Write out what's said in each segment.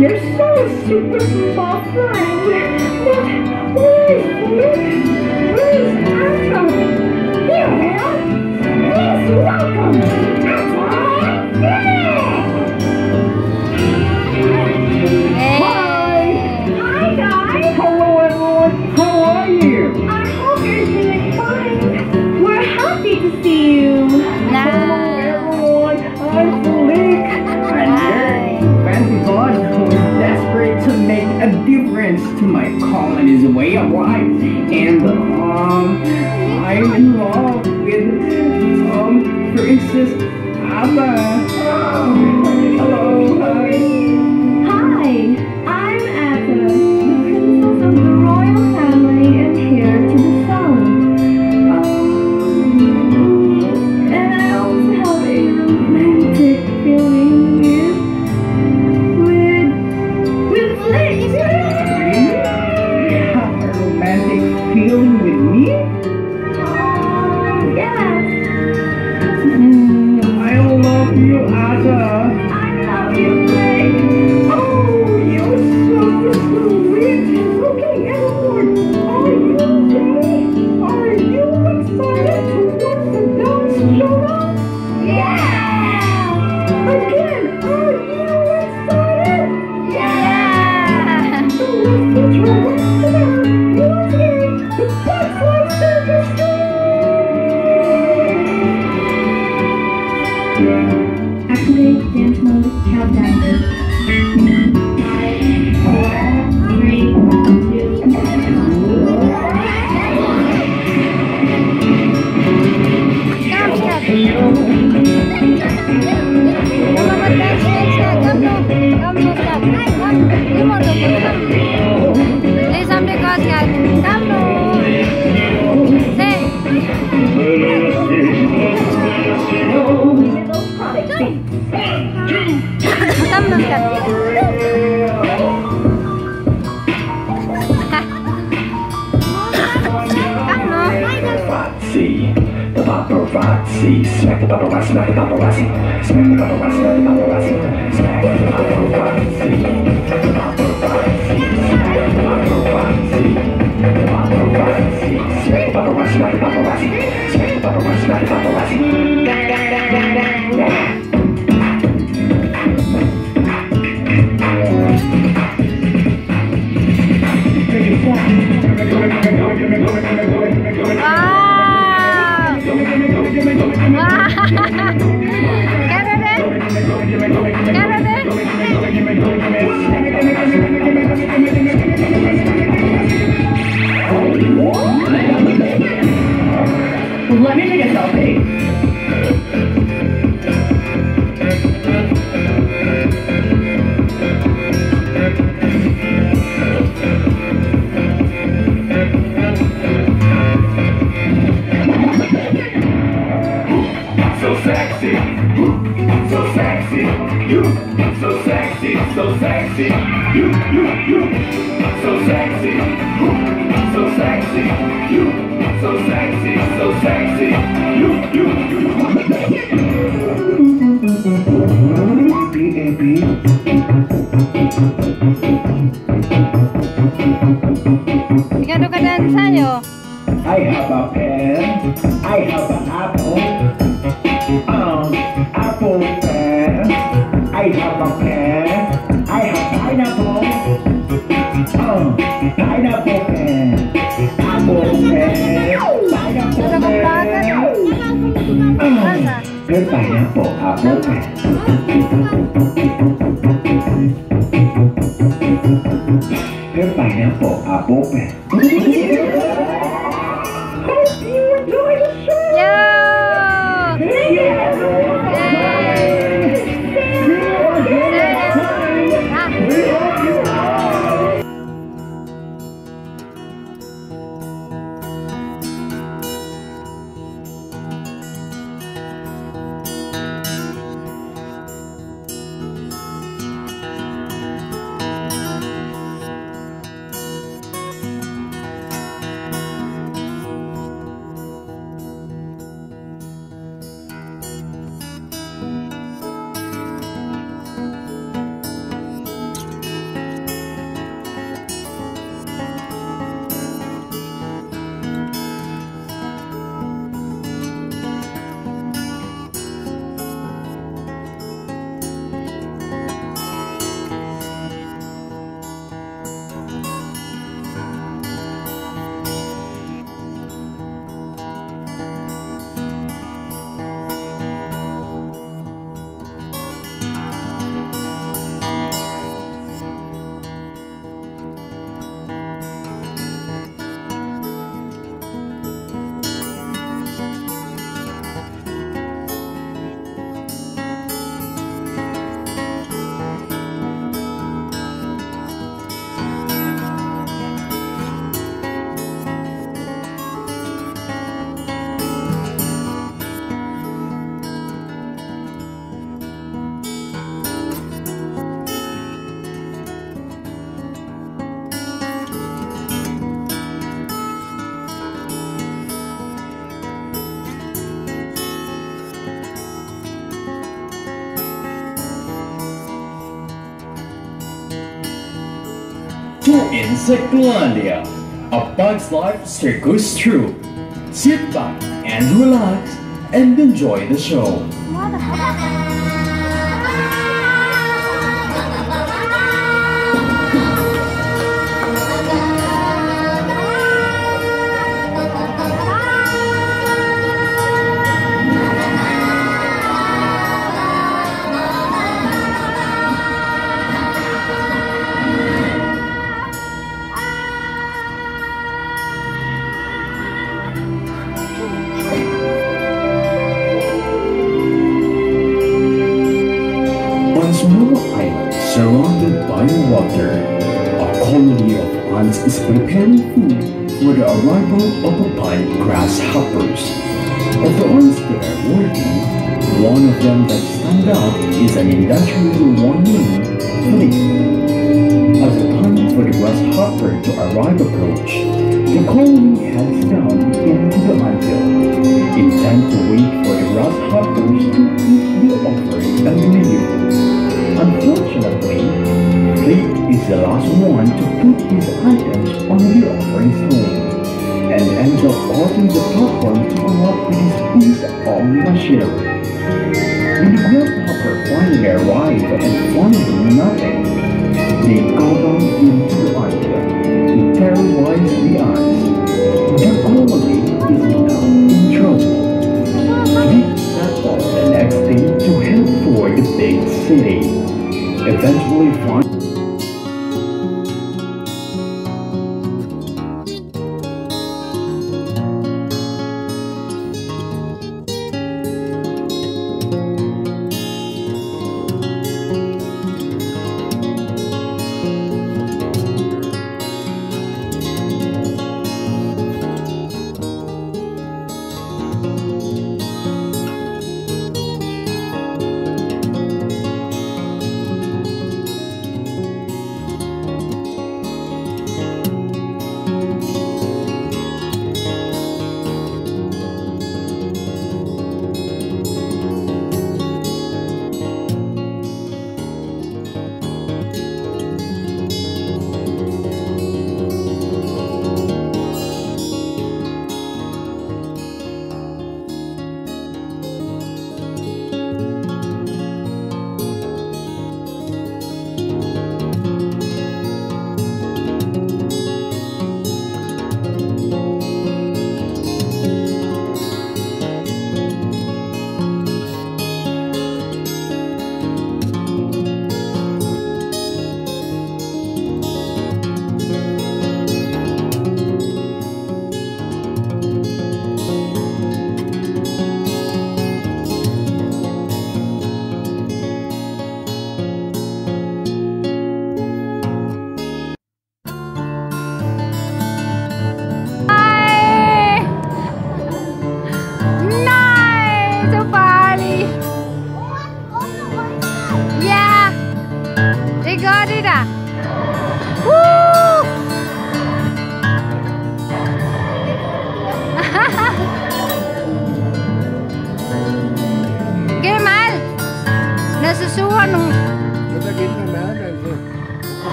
You're so super small friend. Um, paparazzi, the paparazzi, smack the paparazzi, smack the paparazzi, smack the paparazzi, smack the paparazzi, smack the paparazzi, the paparazzi, smack the paparazzi, the paparazzi, smack the paparazzi, smack the paparazzi, smack the paparazzi, smack the paparazzi. Da da da da da. Yeah. Wow. Yeah. You, you, you, so sexy. So sexy. You, so sexy, so sexy. You, you, you. Siguro ka dansa nyo. I have a pen. I have an apple. Um, apple. Pineapple apple pen. Pear Insectlandia, a Bug's Life circus troupe. Sit back and relax and enjoy the show. Ants is preparing food for the arrival of a pine grasshoppers. Of the ants that are working, one of them that stand out is an industrial one named Flik. As the time for the grasshopper to arrive approach, the colony heads down into the anthill, intent to wait for the grasshoppers to eat the offering and the last one to put his items on the offering stone and ends up causing the platform to up with his piece of machinery. When the grasshopper finally arrive and find nothing, they go down into the anthill to terrorize the ants. The colony is now in trouble. Fleet set off the next day to head for the big city. Eventually find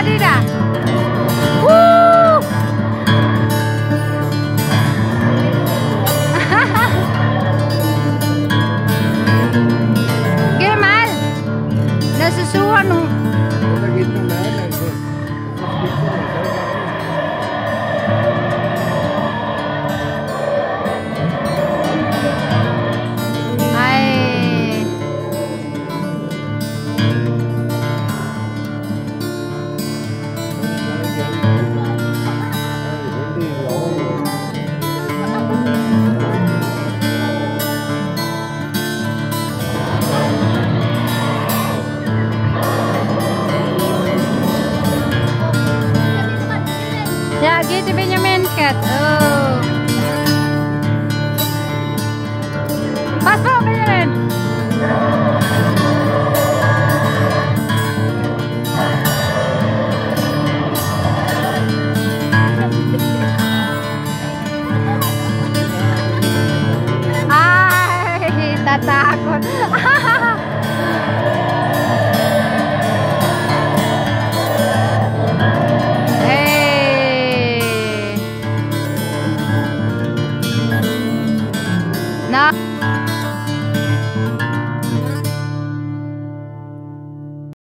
¡Uh! ¡Qué mal! No se suban